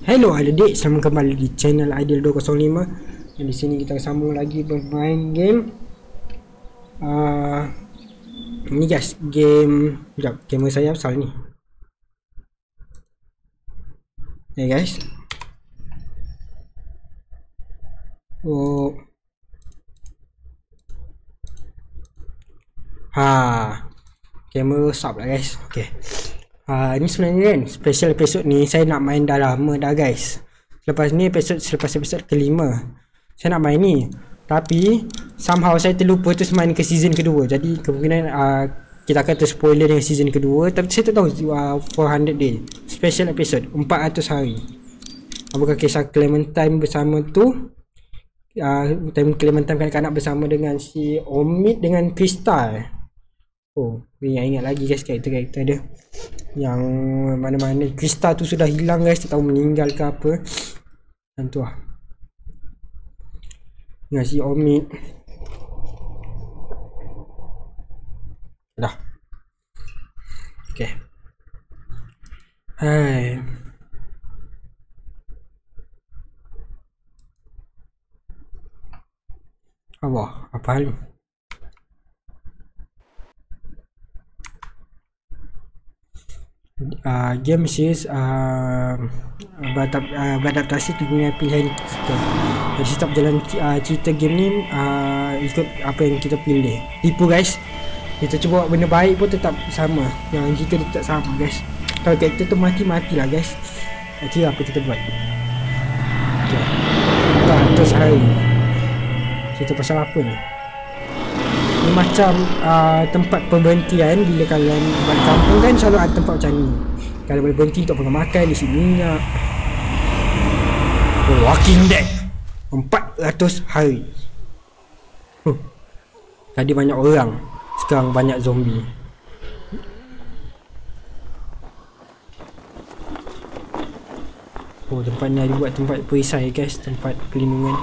Hello adik, selamat kembali di channel Ideal 205 Dan di sini kita sambung lagi bermain game. Uh, Ini guys, game Sekejap, kamera saya asal ni. Hey guys. Oh. Ha. Kamera sub lah guys. Okay Uh, ni sebenarnya kan special episode ni saya nak main dah lama dah guys. Lepas ni episode selepas episode kelima Saya nak main ni. Tapi somehow saya terlupa terus main ke season kedua. Jadi kemungkinan uh, kita akan terspoiler dengan season kedua. Tapi saya tak tahu uh, 400 day Special episode 400 hari. Apakah kisah Clementine bersama tu? Uh, Time Clementine kanak-kanak bersama dengan si Omid dengan Crystal Oh, ingat-ingat lagi guys karakter-karakter dia. Yang mana-mana. Krista tu sudah hilang guys Tak tahu meninggal ke apa. Dan tu lah. Dengan si Omid Dah. Okay Hai. Allah, apa hal ni? Uh, game series uh, beradap, beradaptasi dengan pilihan kita. Jadi setiap jalan uh, cerita game ni uh, ikut apa yang kita pilih. Tipu guys. Kita cuba buat benda baik pun tetap sama. Yang cerita tetap sama guys. Kalau karakter tu mati-mati lah guys. Okay, apa kita buat. Okay. kita atas hari. Cerita pasal apa ni? Ni macam uh, tempat perberhentian bila kalian balik kampung kan selalu ada tempat macam ni. Kalian boleh berhenti untuk makan makan di sini minyak. Oh, walking dead. 400 hari. Huh. Tadi banyak orang, sekarang banyak zombie. Oh, tempat ni ada buat tempat perisai guys, tempat pelindungan.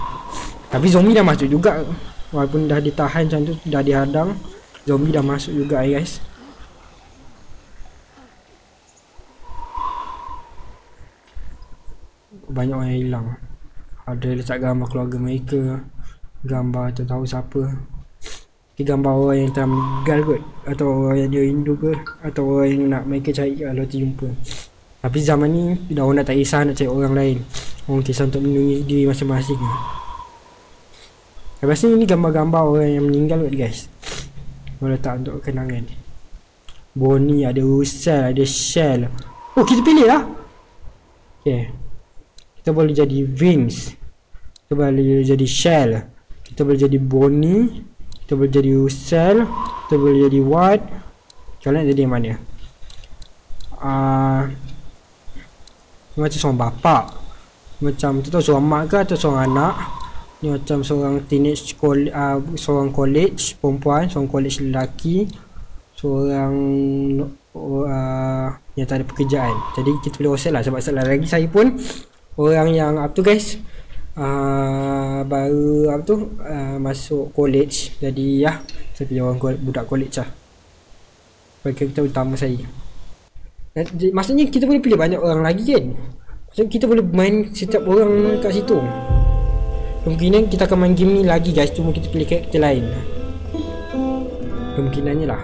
Tapi zombie dah masuk juga. Walaupun dah ditahan macam tu Dah dihadang Zombie dah masuk juga eh, guys Banyak orang yang hilang. Ada letak gambar keluarga mereka Gambar tu tahu siapa. Ini gambar orang yang telah meninggal kot Atau orang yang dia rindu ke Atau orang yang nak mereka cari kalau terjumpa. Tapi zaman ni Dah orang tak kisah nak cari orang lain. Orang kisah untuk melindungi diri masing-masing. Lepas ni ni gambar-gambar orang yang meninggal kot guys. Boleh letak untuk kenangan. Bonnie ada Russell ada Shell. Oh kita pilih lah. Okay Kita boleh jadi Vince Kita boleh jadi Shell. Kita boleh jadi Bonnie Kita boleh jadi Russell Kita boleh jadi Watt Kalian jadi yang mana? Uh, Macam seorang bapak. Macam tu tahu seorang mak ke atau seorang anak? Ni macam seorang teenage college, uh, seorang college perempuan, seorang college lelaki, seorang uh, yang tak ada pekerjaan. Jadi kita boleh rasa lah sebab sekali lagi saya pun orang yang apa tu guys uh, baru apa tu uh, masuk college. Jadi ya saya pilih orang budak college lah. Bagi kita utama saya. Maksudnya kita boleh pilih banyak orang lagi kan? Maksudnya kita boleh main setiap orang kat situ. Kemungkinan kita akan main game ni lagi guys Cuma kita pilih karakter lain Kemungkinannya lah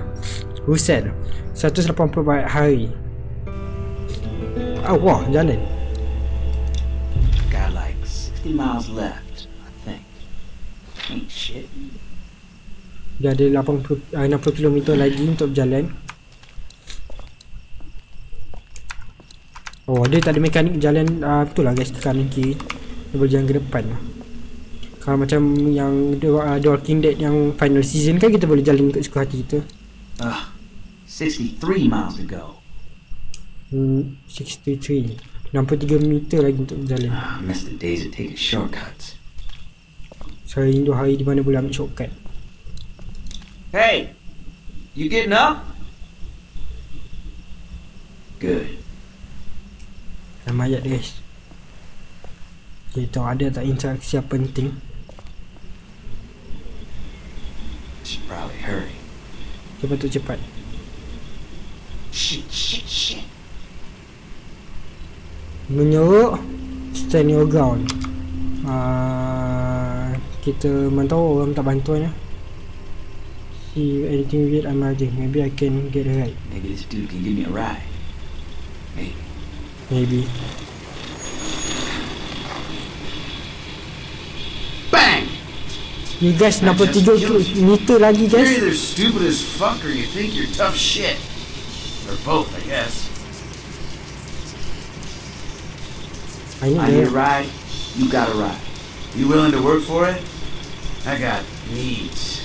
Russell 184 hari Oh wah jalan 60 miles left I think Ain't shit Dia ada 80, uh, 60 km lagi untuk berjalan Oh dia tak ada mekanik jalan uh, Betul lah guys ke kanan kiri Dia boleh jalan ke depan lah kalau macam yang The, uh, The Walking Dead yang final season kan kita boleh jalan untuk suka hati kita. Ugh, 63 miles to go. Hmm, 63. 63 meter lagi untuk berjalan. I miss the days of taking shortcuts. Saya rindu hari di mana boleh ambil shortcut. Hey, you getting up? Good. Nama ayat guys. Kita ada tak interaksi yang penting. Should probably hurry. Cepat tu cepat. Shit, shit, shit. Menyeruk. Stand your ground uh, Kita mantau orang tak bantuan ya See anything weird I'm riding Maybe I can get a ride Maybe this dude can give me a ride. Maybe. Maybe Bang! You guys I just 63 killed ki- meter lagi You're guys either stupid as fuck or you think you're tough shit. Or both, I guess. I need I need a ride. You got a ride. You willing to work for it? I got needs.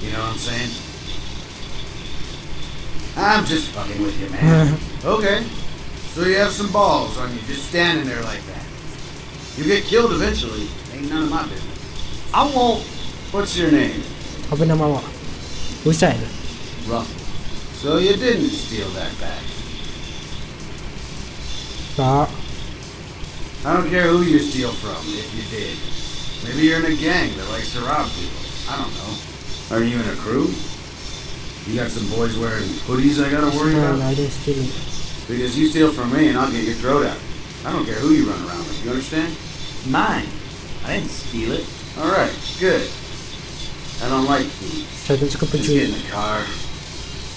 You know what I'm saying? I'm just fucking with you, man. okay. So you have some balls on you just standing there like that. You get killed eventually. Ain't none of my business. I won't. What's your name? Apa nama awak? Hussein Russell. So you didn't steal that bag. Tak I don't care who you steal from, if you did. Maybe you're in a gang that likes to rob people. I don't know. Are you in a crew? You got some boys wearing hoodies I gotta worry No, about? I didn't steal Because you steal from me and I'll get your throat out. I don't care who you run around with, you understand? It's mine. I didn't steal it. Alright, good. I don't like food. Saya tak suka Just get in the car.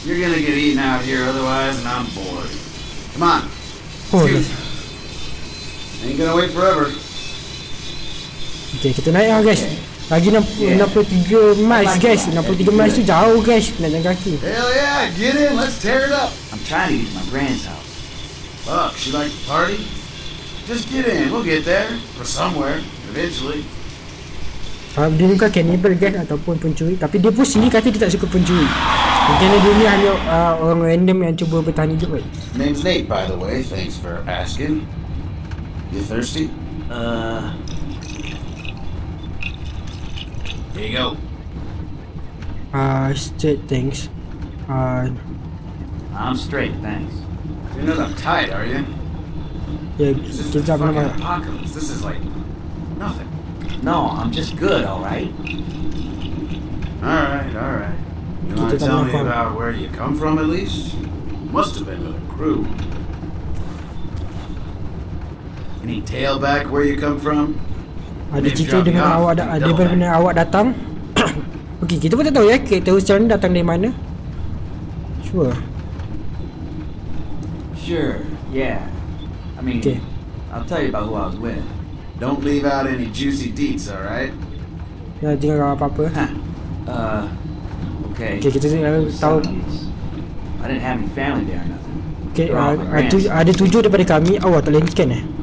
You're gonna get eaten out here otherwise and I'm bored. Come on. Excuse me. Ain't gonna wait forever. Okay, kita naik lah guys Lagi 60, 63 miles guys 63 miles tu jauh guys Nak jalan kaki Hell yeah, get in, let's tear it up. I'm trying to get to my grand's house. Fuck, she like to party? Just get in, we'll get there. Or somewhere, eventually. uh, Dia bukan cannibal guys Ataupun pencuri Tapi dia pun sendiri kata dia tak suka pencuri Mungkin dia ni hanya uh, orang random yang cuba bertahan hidup kan Name's Nate, by the way. Thanks for asking. You thirsty? Uh, Here you go. uh, Straight thanks uh, I'm straight, thanks. You're not uptight, are you? Ya This is the fucking nama apocalypse. This is like nothing. No, I'm just good, alright? Alright, alright. You want to tell me about where you come from at least? Must have been with a crew. Any tailback where you come from? Ada cerita dengan awak da- Ada mana awak datang Okey kita pun tak tahu ya Kereta Hussein ni datang dari mana Sure Sure, yeah. I mean, Okay. I'll tell you about who I was with. Don't leave out any juicy deets, alright? Ya jangan apa-apa Huh. Uh, okay. Okay kita It was tahu 70s. I didn't have any family there or nothing. Okay, uh, all uh, ada tujuh daripada kami Awak tak boleh scan eh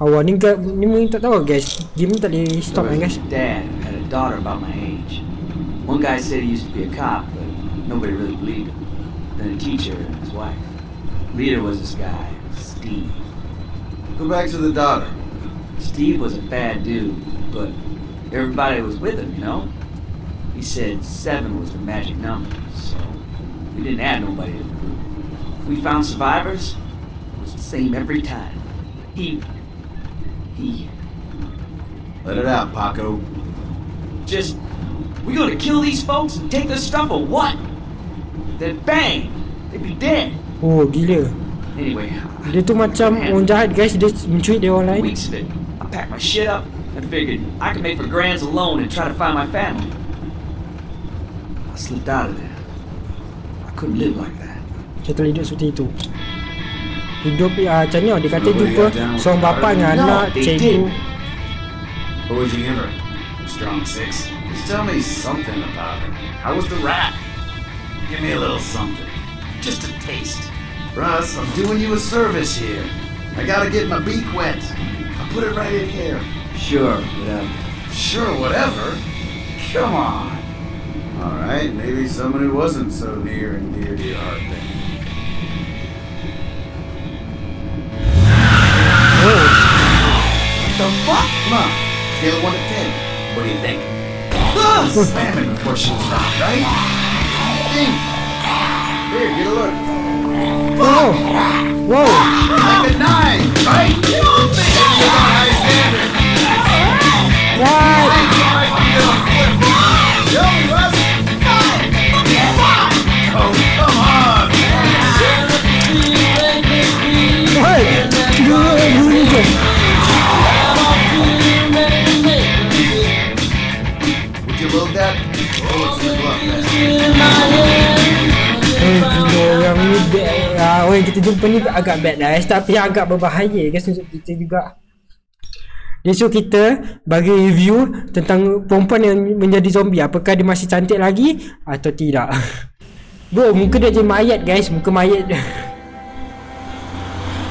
Awak ni, ga- ni mungkin tak tahu guys Game ni tak boleh stop There kan was guys dad who had a daughter about my age. One guy said he used to be a cop, but nobody really believed him. Then a teacher and his wife. Leader was this guy, Steve. Go back to the daughter. Steve was a bad dude, but everybody was with him, you know? He said seven was the magic number, so we didn't add nobody to the group. If we found survivors, it was the same every time. He. Let it out, Paco. just. We gonna kill these folks and take their stuff or what? Then bang! They'd be dead. Oh gila Anyway, Dia tu macam orang jahat guys Dia mencuri dia orang lain weeks of it. I packed my shit up and figured I could make for grands alone and try to find my family. I slipped out of there. I couldn't live like that. Saya hidup seperti itu Hidup uh, macam ni oh, Dia kata Nobody jumpa got down with Seorang bapa dengan No, anak Cikgu did. What would you give her? Strong six? Just tell me something about her. How was the rat? Give me a little something. Just a taste. Russ, I'm doing you a service here. I gotta get my beak wet. I'll put it right in here. Sure, whatever. Sure, whatever. Come on. Alright, maybe someone who wasn't so near and dear to your heart then. The fuck? Come on. Scale of 1 to 10. What do you think? Ah! Slam it before she was stopped, right? Think. Here, get a look. Whoa! Like super ni agak badass tapi agak berbahaya guys untuk kita juga. Dia suruh kita bagi review tentang perempuan yang menjadi zombie. Apakah dia masih cantik lagi atau tidak? Bro, muka dia je mayat guys. Muka mayat.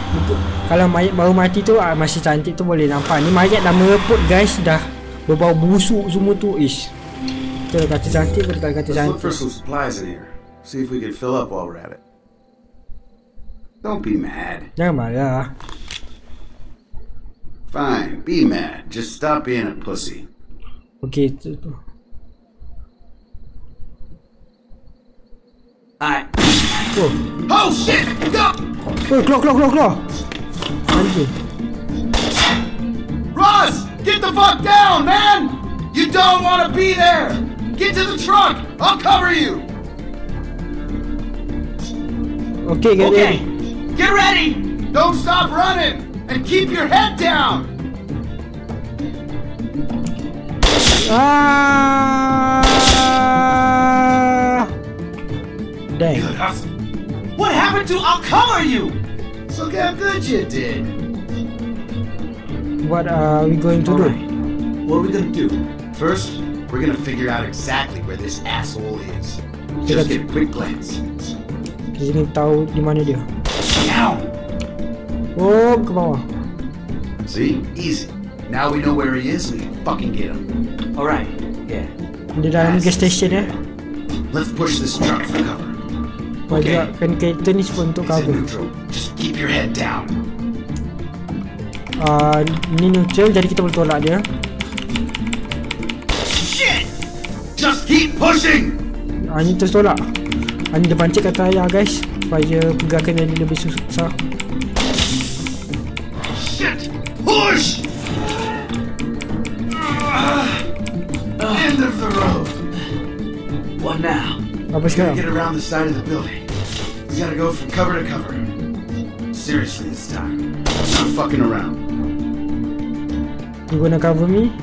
Muka, kalau mayat baru mati tu ah, masih cantik tu boleh nampak. Ni mayat dah mereput guys. Dah berbau busuk semua tu. Ish. Kita kata cantik pun kata cantik. See if we can fill up while we're at it. Don't be mad. Jangan marah. Fine, be mad. Just stop being a pussy. Tu, tu. I. Oh, shit! Go! oh keluar keluar keluar keluar. Anjing. Russ! Get the fuck down, man! You don't want to be there! Get to the truck! I'll cover you! Okey, get Okay. ready. Get ready! Don't stop running! And keep your head down! Ah! Dang. Good. What happened to I'll cover you? Look how good you did. What are we going to do? Alright. What are we gonna do? First, we're gonna figure out exactly where this asshole is. Just get a quick glance. Kita ni tahu di mana dia. Down! Oh, ke bawah. See? Easy. Now we know where he is, we can fucking get him. Alright. Yeah. Dia dalam gas station ya. Let's push this truck for cover. Wah Okay. juga kan kereta ni semua untuk cover. neutral. Just keep your head down. Ah, ni neutral jadi kita boleh tolak dia. Shit! Just keep pushing! Ah, ni terus tolak. Ah, ni dia pancit kata ayah guys. Supaya pergerakan jadi lebih susah. Shit! Push! Ah, End of the road. What now? Apa sekarang? get around the side of the building. We gotta go from cover to cover. Seriously this time. Not fucking around. You gonna cover me?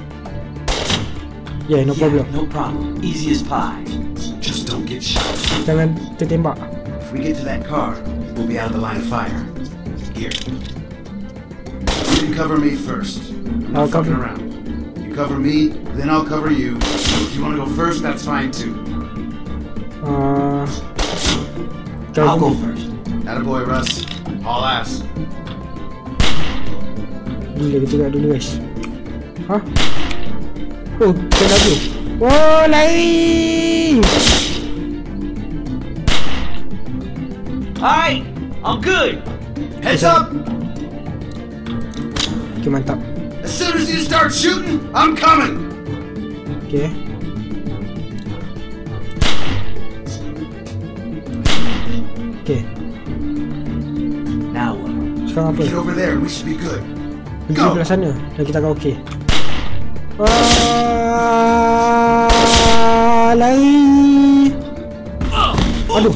Yeah, no problem. Yeah, no problem. Easy as pie. Just don't get shot. Jangan tertembak. If we get to that car, we'll be out of the line of fire. Here. You can cover me first. I'm I'll fucking cover- around. You cover me, then I'll cover you. If you wanna go first, that's fine too. Ah, I'll go first. Attaboy, Russ. Haul ass. Gila kita kat dulu guys. Hah? Oh, kena lagi. Oh, lari! Alright. I'm good. Heads up! Okay, mantap. As soon as you start shooting, I'm coming! Okay. Okay, Now what? sekarang apa? Get over there we should be good. Pergi Go. belah sana dan kita akan okey. Ah. Aduh.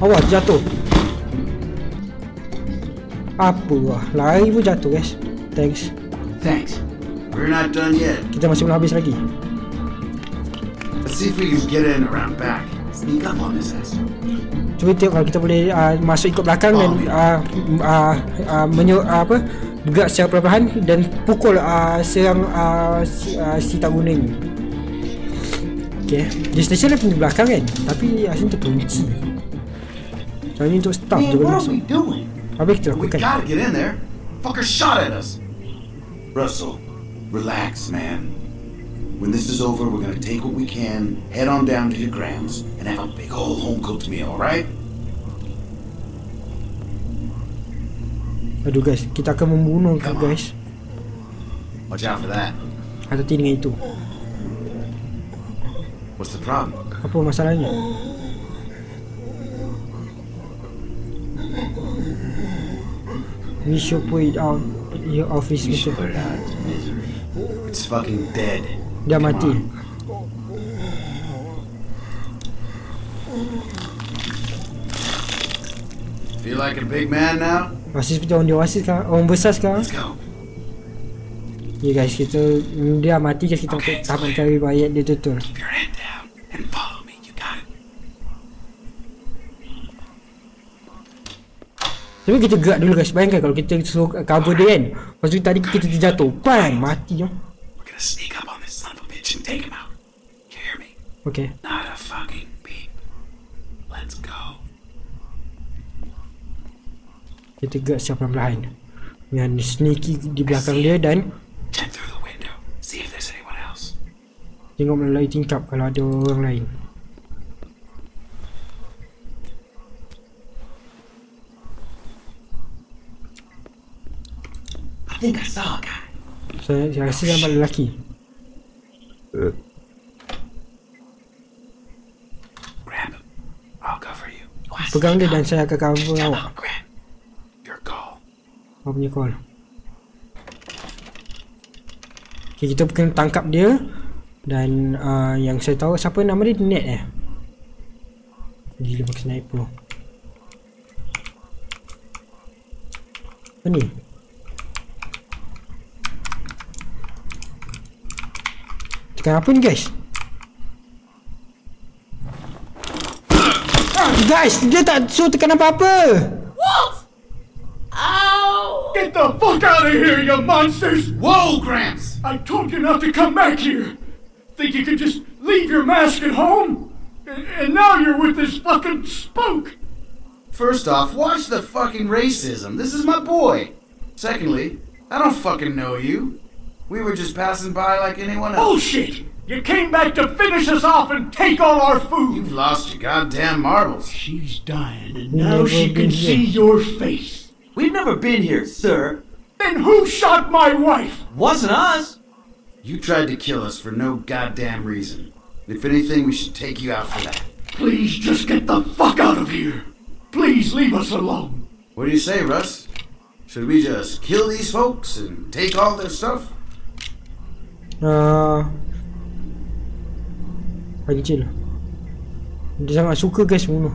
Awas jatuh. Apa wah, lari pun jatuh guys. Thanks. Thanks. We're not done yet. Kita masih belum habis lagi. Let's see if we can get in around back. Sneak up on this ass. Cuba tengok kalau kita boleh uh, masuk ikut belakang dan uh, uh, uh, menyu uh, apa bergerak secara perlahan dan pukul uh, serang uh, si, uh, si Taruna ni. Okay. Di stesen ada pintu belakang kan Tapi asalnya terkunci Macam ni untuk staff what are masuk we doing? Apa We gotta get in there. Fucker shot at us. Russell, relax, man. When this is over, we're gonna take what we can, head on down to your grams, and have a big old home cooked meal, alright? Aduh guys Kita akan membunuh kau guys Watch out for that. Hati-hati dengan itu What's the problem? Apa masalahnya We should put it out Your office We should put it out its misery. It's fucking dead. Come mati. Feel like a big man now? Masih orang dewasa sekarang Orang besar sekarang Let's go. Ya guys kita Dia mati guys kita Okay, it's mencari bayat dia Keep your head down Tapi kita gerak dulu guys Bayangkan kalau kita suruh cover dia kan Lepas tu tadi kita terjatuh Pan Mati me? Okay Not a fucking beep. Let's go. Kita gerak secara perlahan Dengan sneaky di belakang dia dan Check through the window. See if there's anyone else. Tengok melalui tingkap kalau ada orang lain I think I saw a guy. Saya, saya rasa nampak lelaki Grab him. I'll cover you. Pegang dia dan saya akan cover Come awak on, Grant. Your call. Apa punya call Okay kita kena tangkap dia Dan uh, yang saya tahu siapa nama dia Net eh Gila pakai sniper Apa ni Tekan apa ni guys Ah, Guys dia tak suruh tekan apa-apa Walt! Oh! Get the fuck out of here, you monsters! Whoa, Gramps! I told you not to come back here. Think you could just leave your mask at home? And, and now you're with this fucking spook. First off, watch the fucking racism. This is my boy. Secondly, I don't fucking know you. We were just passing by like anyone else. Bullshit! You came back to finish us off and take all our food. You've lost your goddamn marbles. She's dying, and Never now she been can here. see your face. We've never been here, sir. Then who shot my wife? Wasn't us. You tried to kill us for no goddamn reason. If anything, we should take you out for that. Please just get the fuck out of here. Please leave us alone. What do you say, Russ? Should we just kill these folks and take all their stuff? Uh, Kecil Dia sangat suka guys bunuh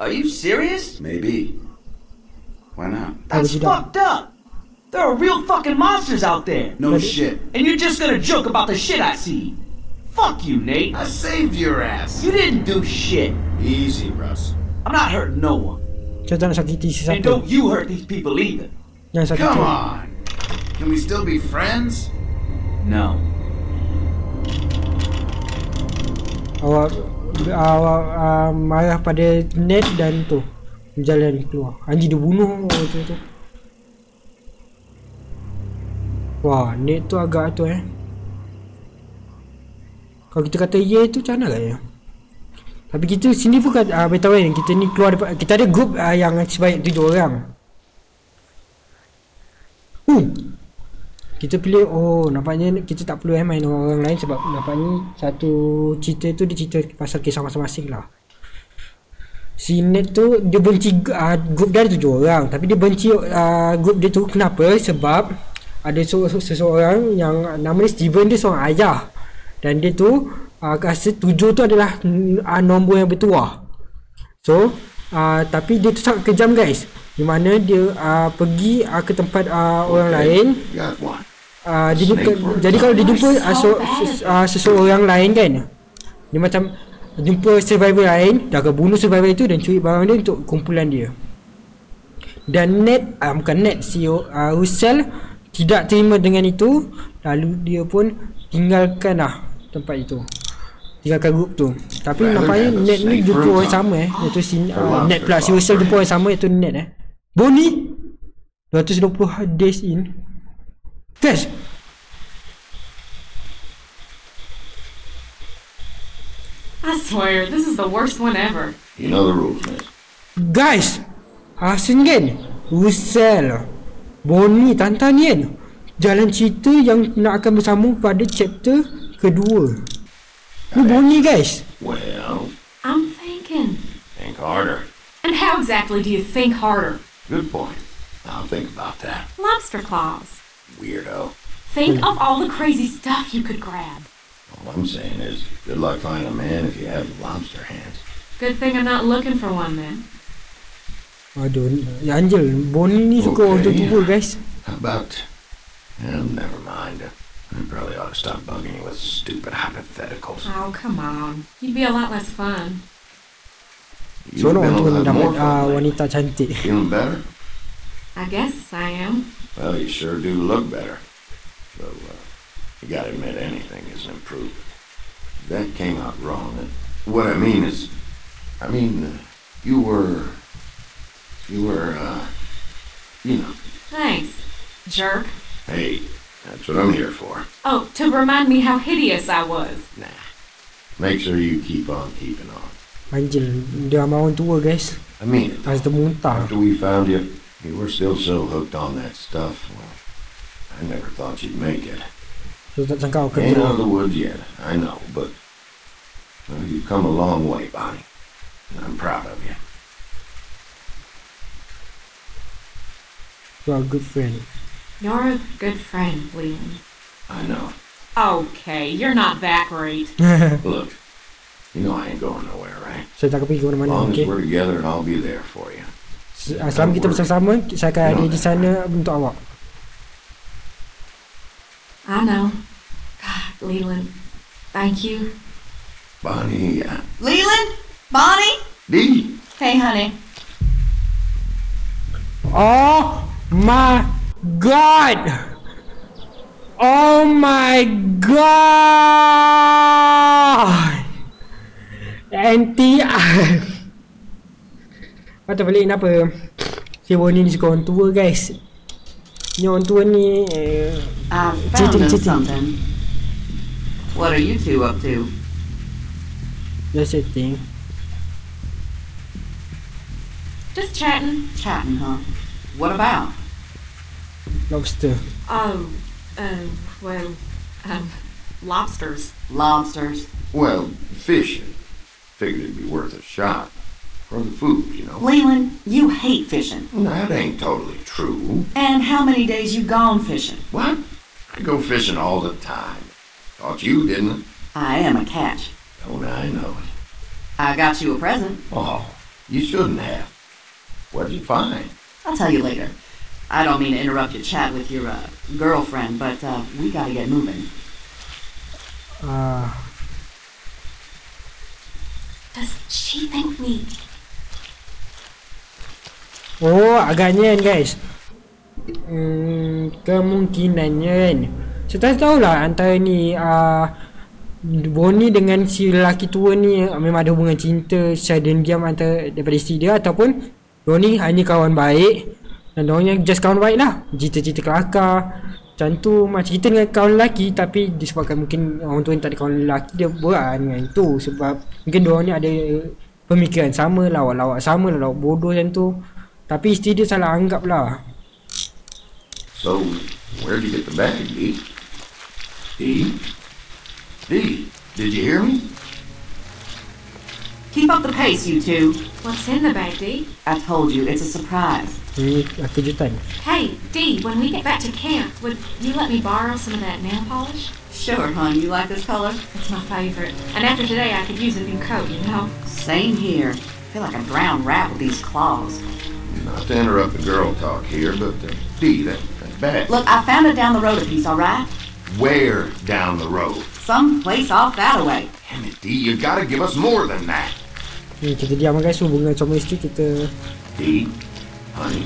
Are you serious? Maybe. Why not? That's would you do? fucked up. There are real fucking monsters out there. No shit. And you're just gonna joke about the shit I see. Fuck you, Nate. I saved your ass. You didn't do shit. Easy, Russ. I'm not hurting no one. Saya tak nak sakiti And don't you hurt these people either. Jangan sakiti Come on. Can we still be friends? No. Awak Awak uh, marah pada net dan tu. Jalan keluar. Anjing dia bunuh tu tu. Wah net tu agak tu eh. Kalau kita kata ya tu macam mana lah ya Tapi kita sini pun kan uh, Beritahu kan kita ni keluar Kita ada group uh, yang sebanyak tujuh orang Uh kita pilih oh nampaknya kita tak perlu eh main orang, lain sebab nampaknya satu cerita tu dia cerita pasal kisah masing-masing lah. Si Ned tu dia benci uh, group dia ada tujuh orang tapi dia benci uh, group dia tu. Kenapa? Sebab ada se- seseorang yang nama dia Steven dia seorang ayah dan dia tu uh, rasa tujuh tu adalah uh, nombor yang bertuah. So uh, Tapi dia tu sangat kejam guys Di mana dia uh, pergi uh, ke tempat uh, orang lain. Got one. uh, dia jumpa, Jadi kalau dia jumpa uh, so, uh, seseorang lain kan? Dia macam Jumpa survivor lain Dia akan bunuh survivor itu Dan curi barang dia untuk kumpulan dia. Dan Ned uh, Bukan Ned Si uh, Russell Tidak terima dengan itu. Lalu dia pun Tinggalkan lah Tempat itu. Tinggalkan grup tu. Tapi nampaknya Ned ni jumpa orang sama eh. Iaitu si uh, Ned pula Si Russell jumpa orang sama Iaitu Ned eh Bonnie 220 days in Guys I swear, this is the worst one ever. You know the rules, miss. Guys Asin kan Russell Bonnie Tantan kan Jalan cerita yang nak akan bersama pada chapter kedua Ni Bonnie guys Well, I'm thinking. think harder. And how exactly do you think harder? Good point. I'll think about that. Lobster claws. Weirdo. Think of all the crazy stuff you could grab. All I'm saying is, good luck finding a man if you have lobster hands. Good thing I'm not looking for one then. Aduh Ya Angel Bonnie ni suka orang Okay. tua-tua guys How about... Well, never mind. I probably ought to stop bugging you with stupid hypotheticals. Oh, come on. You'd be a lot less fun. You've Seronok been orang a lot more uh, wanita cantik. Feeling better? I guess I am. Well, you sure do look better. So, uh, you gotta admit anything is an improvement. That came out wrong. And what I mean is, I mean, uh, you were, you were, uh, you know, Thanks, jerk. hey, that's what I'm here for. Oh, to remind me how hideous I was. Nah. Make sure you keep on keeping on. Manjil. Dia sama orang tua guys. I mean it. Masa muntah. After we found you, you were still so hooked on that stuff. Well, I never thought you'd make it. So tak sangka kau Ain't out of the woods yet, I know, but well, you've come a long way, Bonnie. And I'm proud of you. You are a good friend. You're a good friend, Leland. I know. Okay, you're not that great. Look, you know I ain't going nowhere, right? Saya tak akan pergi ke As mana-mana, long okay? as we're together, I'll be there for you. Se- Selama kita bersama-sama, saya akan ada di sana untuk awak. I know. God, Leland, thank you. Bonnie, uh, Leland? Bonnie? Dee, Hey, honey. Oh my god! Oh my god! Anti Patut balik kenapa Si Bonnie ni suka orang tua guys Ni orang tua ni eh, I Cheating, found him cheating. something. What are you two up to? Just a thing Just chatting. Chatting, huh? What about? Lobster Oh, uh, well, um, lobsters. Lobsters. well, fishing. Figured it'd be worth a shot. For the food, you know. Leland, you hate fishing. That ain't totally true. And how many days you gone fishing? What? I go fishing all the time. Thought you didn't. I am a catch. Don't I know it? I got you a present. Oh, you shouldn't have. What'd you find? I'll tell you later. I don't mean to interrupt your chat with your uh, girlfriend, but uh, we gotta get moving. Ah, Does she think we... Oh agaknya kan guys? Hmm, Kemungkinannya kan? Saya tak tahulah antara ni uh, Bonnie dengan si lelaki tua ni uh, Memang ada hubungan cinta Secara diam antara daripada isteri dia Ataupun Bonnie hanya kawan baik. Dan diorangnya just kawan baik lah. Cerita-cerita kelakar Macam tu Macam kita dengan kawan lelaki Tapi disebabkan mungkin Orang tua ni tak ada kawan lelaki Dia berat dengan itu Sebab Mungkin diorang ni ada Pemikiran sama Lawak-lawak sama Lawak bodoh macam tu Tapi isteri dia salah anggap lah So, where'd you get the bag, Dee? Dee? Dee, did you hear me? Keep up the pace, you two. What's in the bag, Dee? I told you, it's a surprise. Ini kejutan Hey, Dee, when we get back to camp, would you let me borrow some of that nail polish? Sure, hon. You like this color? It's my favorite. And after today, I could use a new coat, you know? Same here. I feel like a drowned rat with these claws. Not to interrupt the girl talk here, but uh, Dee, that, that bag. Look, I found it down the road a piece, all right? Where down the road? Someplace off that away. Damn it, Dee, you gotta give us more than that. Ni kita diam guys Hubungan suami isteri kita Dee, honey,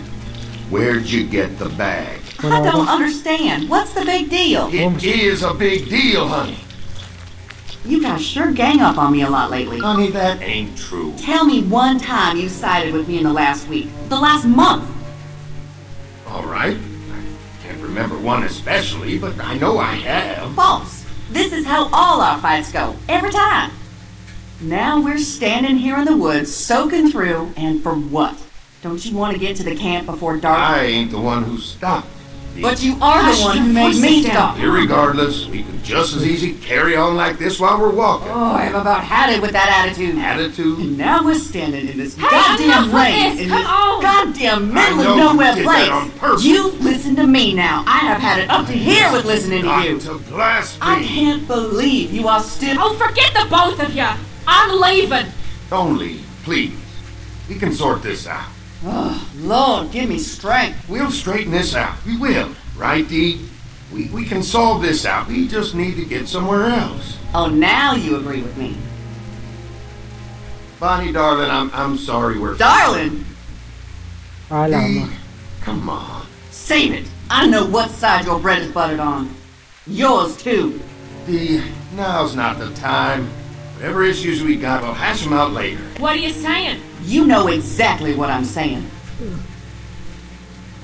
where'd you get the bag? I don't understand. What's the big deal? It is a big deal, honey. You guys sure gang up on me a lot lately. Honey, that ain't true. Tell me one time you sided with me in the last week. The last month. All right. I can't remember one especially, but I know I have. False. This is how all our fights go. Every time. Now we're standing here in the woods, soaking through, and for what? Don't you want to get to the camp before dark? I ain't the one who stopped. Dee. But you are Hush, the one who made me stop. Irregardless, we could just as easy carry on like this while we're walking. Oh, I've about had it with that attitude. Attitude? And now we're standing in this Hey, goddamn enough rain, this. in Come this on. goddamn middle I know of you nowhere did place. that on purpose. You listen to me now. I have had it up to here with listening to Got you. to I can't believe you are still. Oh, forget the both of you. I'm leaving. Don't leave, please. We can sort this out. Oh, Lord, give me strength. We'll straighten this out. We will. Right, Dee? We, we can solve this out. We just need to get somewhere else. Oh, now you agree with me. Bonnie, darling, I'm I'm sorry we're Darling, Alamak. Come on. save it. I know what side your bread is buttered on. Yours too. D, now's not the time. Whatever issues we got, we'll hash them out later. What are you saying? You know exactly what I'm saying.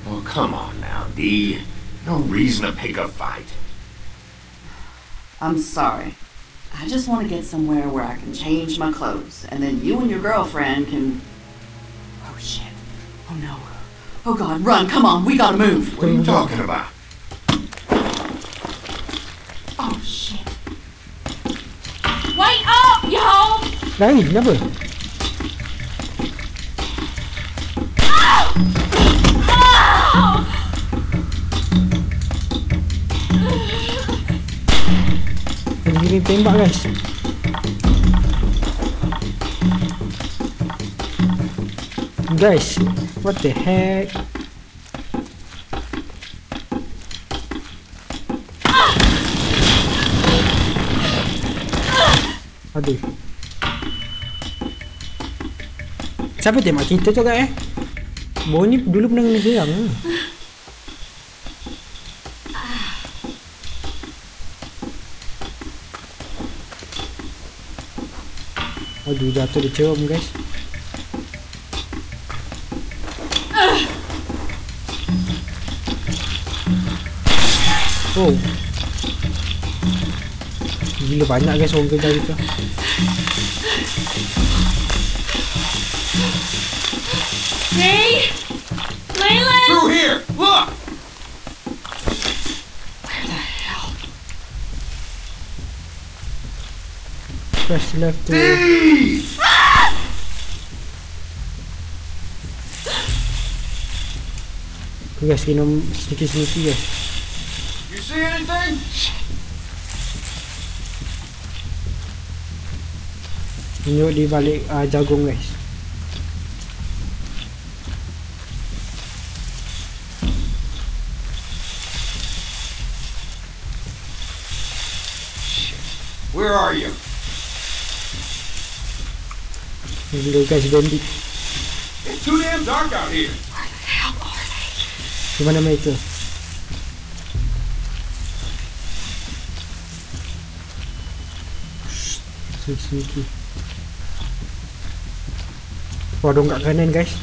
Well, come on now, Dee. No reason to pick a fight. I'm sorry. I just want to get somewhere where I can change my clothes, and then you and your girlfriend can. Oh shit. Oh no. Oh god, run, come on, we gotta move. What are you talking about? Oh shit. Wait up, yo! Lari, kenapa? Kena tembak guys. Guys, what the heck? Aduh. Siapa tembak kita tu kat eh? Bau ni dulu pernah kena serang ke? Aduh jatuh dia ceram guys Oh Gila banyak guys orang kerja kita Hey! Leland! still have to... You guys see no sneaky sneaky guys. Eh. You see anything? Ini di balik uh, jagung guys. Where are you? Gila guys bandit It's too damn dark out here. Di mana mereka? Sneaky-sneaky Wah dong kat kanan guys.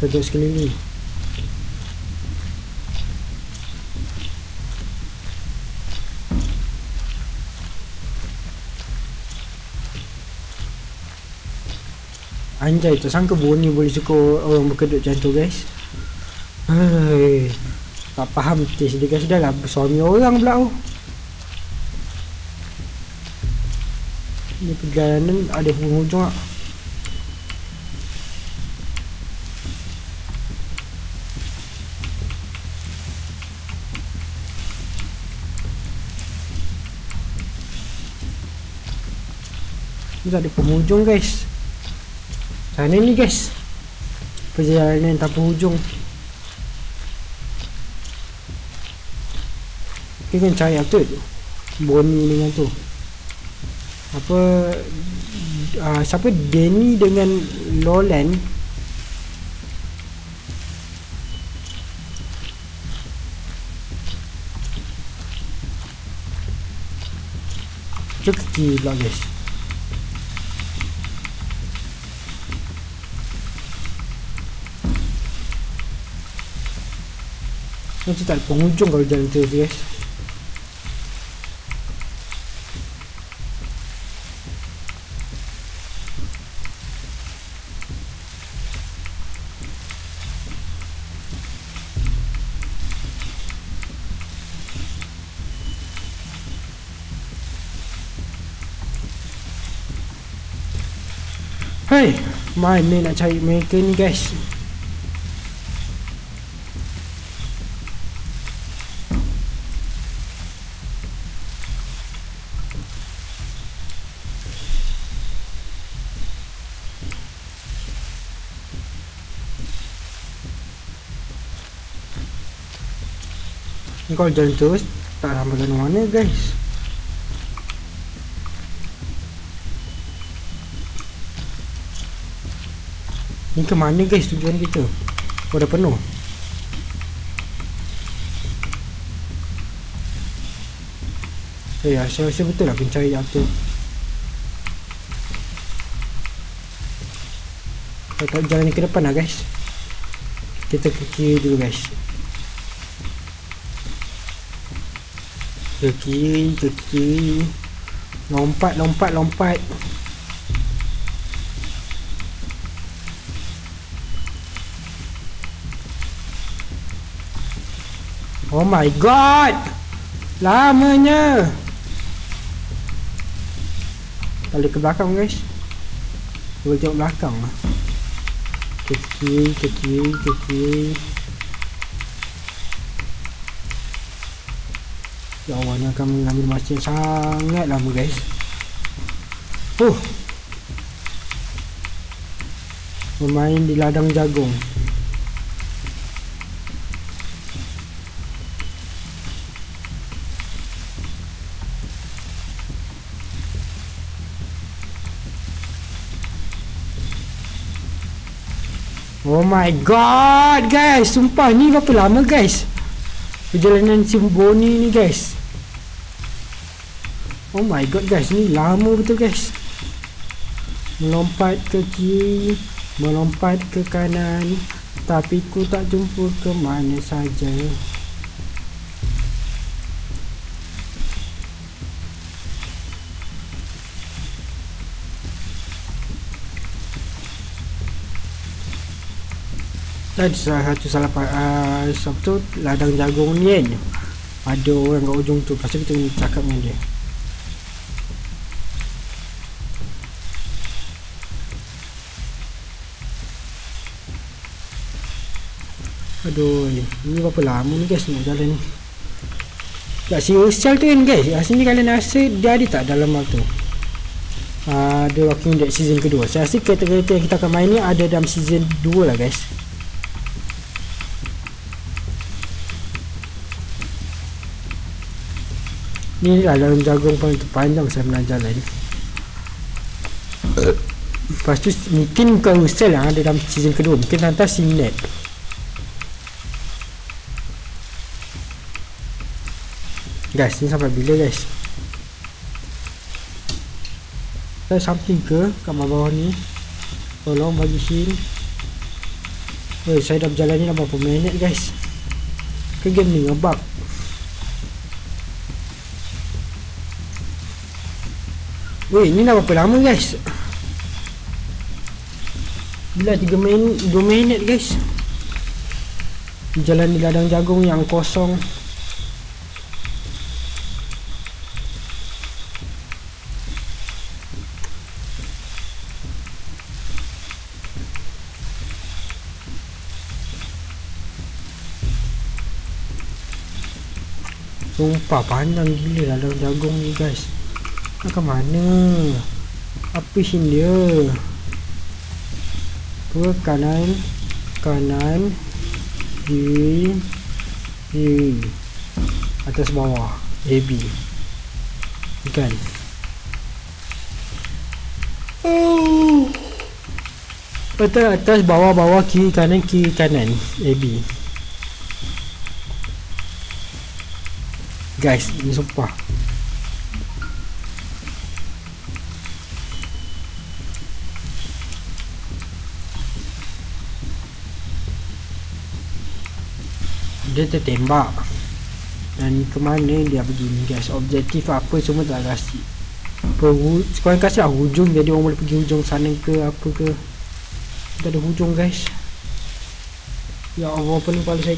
Kerja sekeliling Anjay tak sangka Bonnie boleh suka orang berkedut macam tu guys. Hai, tak faham taste dia guys. Dah lah suami orang pula tu Ni perjalanan ada hujung-hujung tak Ni tak ada penghujung guys Sana ni guys. Perjalanan tanpa hujung. Kita kan cari apa tu. Bonnie dengan tu. Apa uh, Siapa? Danny dengan Dia kecil pula guys Macam tak ada penghujung kalau jalan tu guys Hai, mana nak cari mereka ni guys? Kalau jalan terus. Tak sampai ke mana guys. Ni ke mana guys tujuan kita? Oh dah penuh? Eh saya rasa betul lah kena cari yang tu. Kita jalan ke depan lah guys. Kita ke kiri dulu guys Ke kiri, ke kiri Lompat, lompat, lompat. Oh my god! Lamanya! Balik ke belakang guys. Cuba tengok belakang. Lah Ke kiri, ke kiri, ke kiri Ya Allah ni akan mengambil masa sangat lama guys. Huh Bermain di ladang jagung. Oh my god guys. Sumpah ni berapa lama guys Perjalanan Simboni ni guys. Oh my god guys Ni lama betul guys. Melompat ke kiri Melompat ke kanan Tapi ku tak jumpa ke mana saja Dan salah satu salah uh, Siapa tu? Ladang jagung ni kan? Ada orang kat ujung tu. Pasal kita kena cakap dengan dia. Aduh Ini berapa lama ni guys Nak jalan ni? Tak si Usial tu kan guys? Kat sini kalian rasa Dia ada tak dalam waktu uh, The Walking Dead season kedua. Saya rasa kereta-kereta yang kita akan main ni Ada dalam season 2 lah guys Ni lah dalam jagung paling terpanjang saya pernah jalan Lepas tu mungkin carousel yang ada dalam season kedua Mungkin hantar simnet Guys ni sampai bila guys? Saya something ke kat bawah ni? Tolong bagi heal. Eh saya dah berjalan ni dah berapa minit guys? Ke game ni ngebug Weh, ni dah berapa lama guys? Bila 3 minit, 2 minit guys. Jalan di ladang jagung yang kosong. Sumpah panjang gila ladang jagung ni guys. Ke mana? Apa sini dia? Ke kanan Kanan Kiri Kiri Atas bawah AB Oh Atas atas bawah bawah kiri kanan kiri kanan AB Guys ini sumpah dia tertembak. Dan ke mana dia pergi ni guys? Objektif apa semua tak Perhu, sekarang kasih lah hujung jadi orang boleh pergi hujung sana ke apa ke. Tak ada hujung guys. Ya Allah pening kepala saya